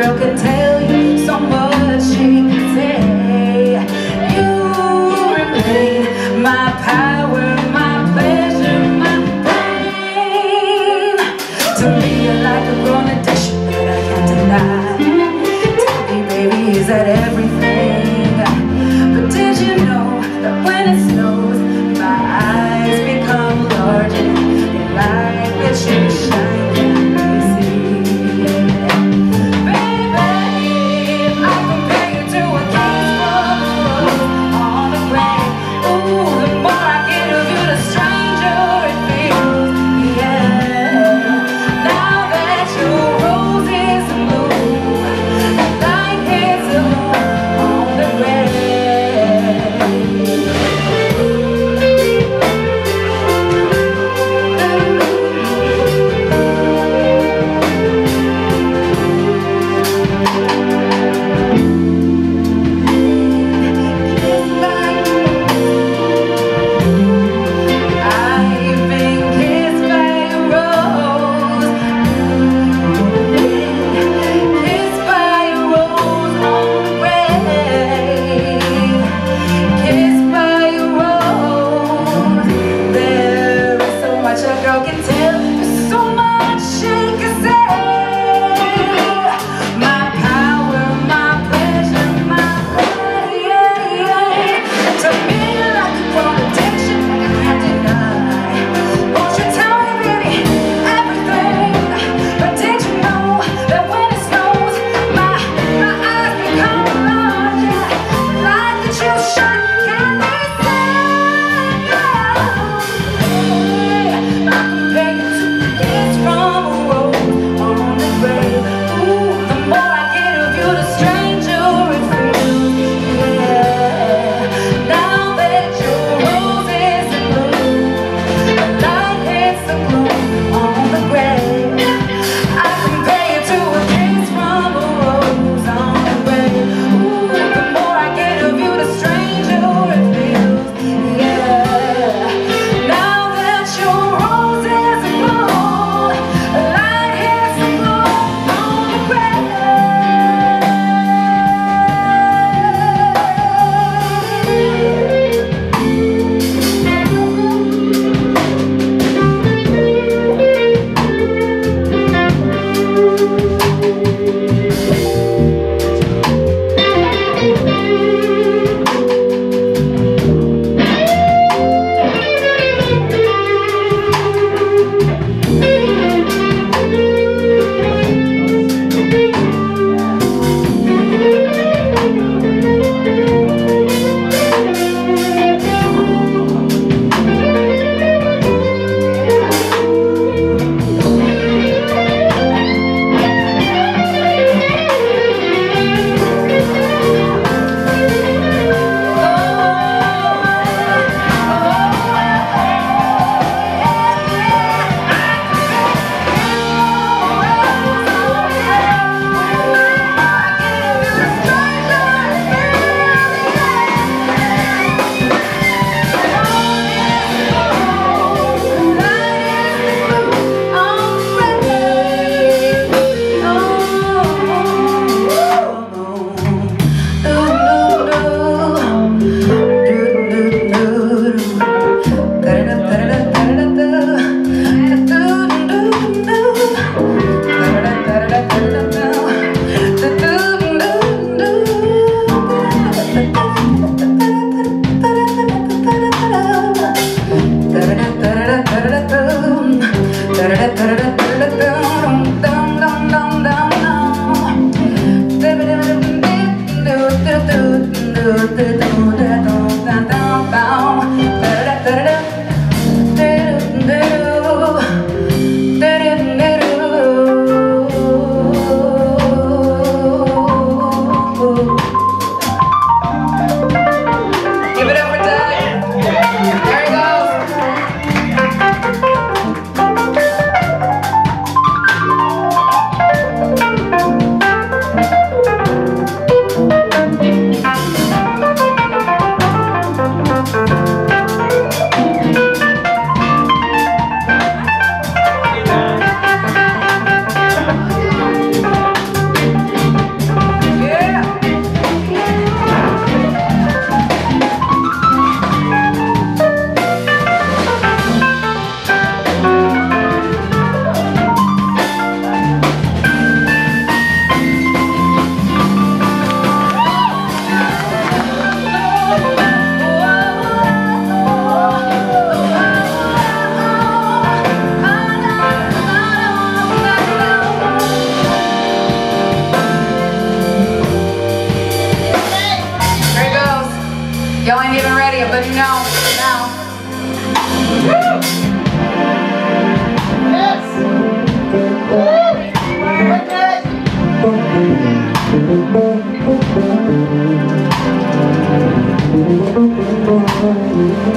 broken tail.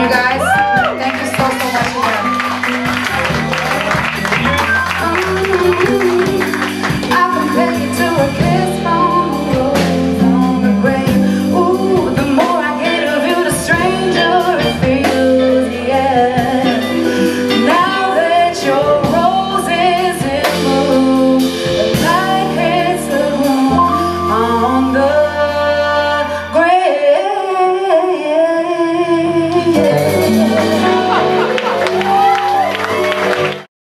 you guys.